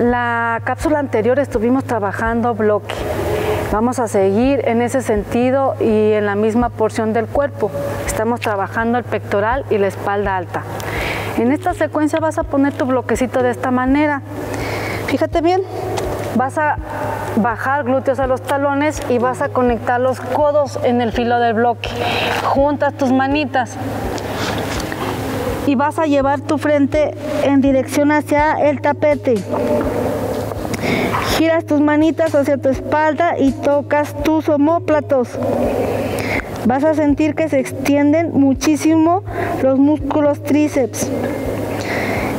La cápsula anterior estuvimos trabajando bloque. Vamos a seguir en ese sentido y en la misma porción del cuerpo. Estamos trabajando el pectoral y la espalda alta. En esta secuencia vas a poner tu bloquecito de esta manera. Fíjate bien, vas a bajar glúteos a los talones y vas a conectar los codos en el filo del bloque. Juntas tus manitas y vas a llevar tu frente en dirección hacia el tapete. Giras tus manitas hacia tu espalda y tocas tus omóplatos. Vas a sentir que se extienden muchísimo los músculos tríceps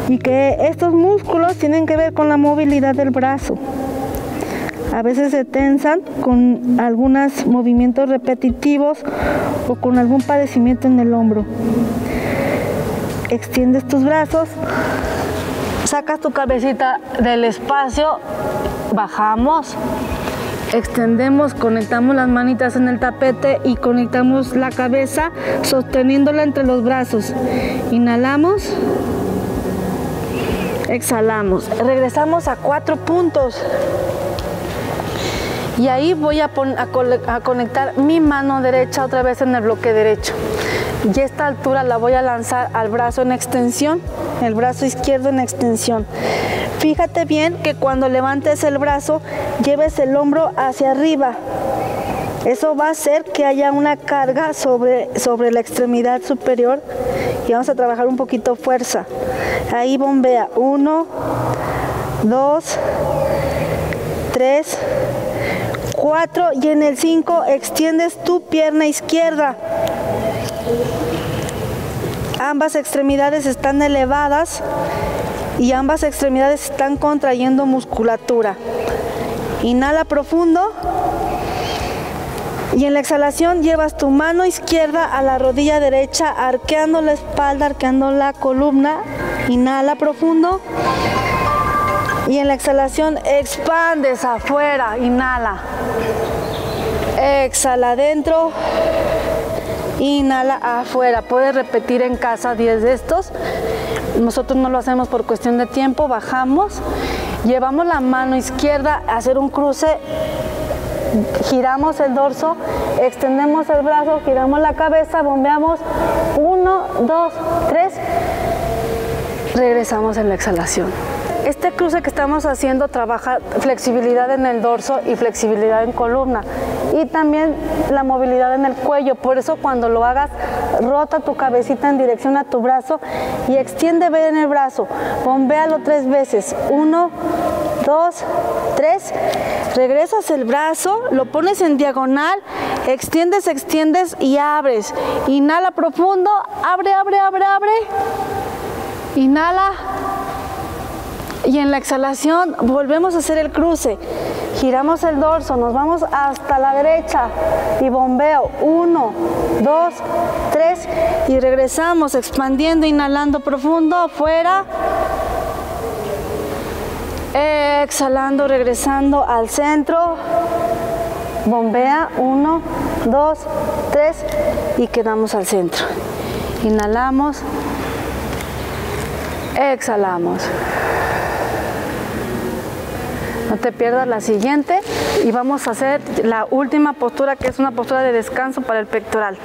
y que estos músculos tienen que ver con la movilidad del brazo. A veces se tensan con algunos movimientos repetitivos o con algún padecimiento en el hombro. Extiendes tus brazos, sacas tu cabecita del espacio, bajamos, extendemos, conectamos las manitas en el tapete y conectamos la cabeza sosteniéndola entre los brazos. Inhalamos, exhalamos, regresamos a cuatro puntos. Y ahí voy a, a, conectar mi mano derecha otra vez en el bloque derecho. Y esta altura la voy a lanzar al brazo en extensión, el brazo izquierdo en extensión. Fíjate bien que cuando levantes el brazo, lleves el hombro hacia arriba. Eso va a hacer que haya una carga sobre, sobre la extremidad superior y vamos a trabajar un poquito fuerza. Ahí bombea. Uno, dos, tres, cuatro y en el cinco extiendes tu pierna izquierda. Ambas extremidades están elevadas y ambas extremidades están contrayendo musculatura. Inhala profundo. Y en la exhalación llevas tu mano izquierda a la rodilla derecha, arqueando la espalda, arqueando la columna. Inhala profundo. Y en la exhalación expandes afuera, inhala. Exhala adentro. Inhala afuera. Puedes repetir en casa 10 de estos. Nosotros no lo hacemos por cuestión de tiempo. Bajamos. Llevamos la mano izquierda a hacer un cruce. Giramos el dorso, extendemos el brazo, giramos la cabeza, bombeamos. Uno, dos, tres. Regresamos en la exhalación. Este cruce que estamos haciendo trabaja flexibilidad en el dorso y flexibilidad en columna y también la movilidad en el cuello. Por eso cuando lo hagas, rota tu cabecita en dirección a tu brazo y extiende bien el brazo. Bombéalo tres veces. Uno, dos, tres. Regresas el brazo, lo pones en diagonal, extiendes, extiendes y abres. Inhala profundo, abre, abre, abre, abre. Inhala. Y en la exhalación volvemos a hacer el cruce. Giramos el dorso, nos vamos hasta la derecha y bombeo. Uno, dos, tres y regresamos expandiendo, inhalando profundo, afuera. Exhalando, regresando al centro. Bombea, uno, dos, tres y quedamos al centro. Inhalamos, exhalamos. No te pierdas la siguiente y vamos a hacer la última postura que es una postura de descanso para el pectoral.